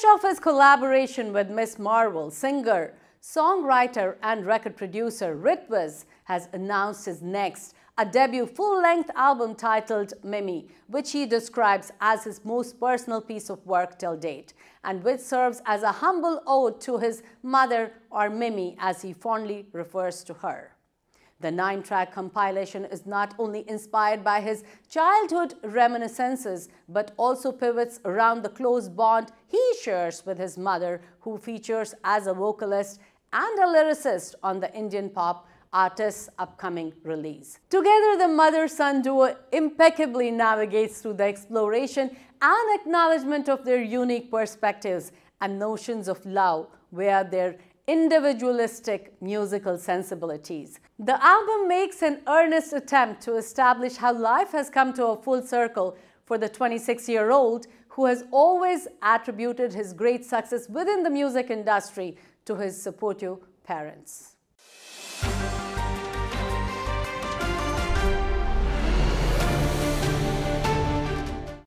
Fresh off his collaboration with Ms. Marvel, singer, songwriter and record producer Ritviz has announced his next, a debut full-length album titled Mimi, which he describes as his most personal piece of work till date, and which serves as a humble ode to his mother or Mimi as he fondly refers to her. The nine-track compilation is not only inspired by his childhood reminiscences, but also pivots around the close bond he shares with his mother, who features as a vocalist and a lyricist on the Indian pop artist's upcoming release. Together, the mother-son duo impeccably navigates through the exploration and acknowledgement of their unique perspectives and notions of love, where their individualistic musical sensibilities. The album makes an earnest attempt to establish how life has come to a full circle for the 26-year-old who has always attributed his great success within the music industry to his supportive parents.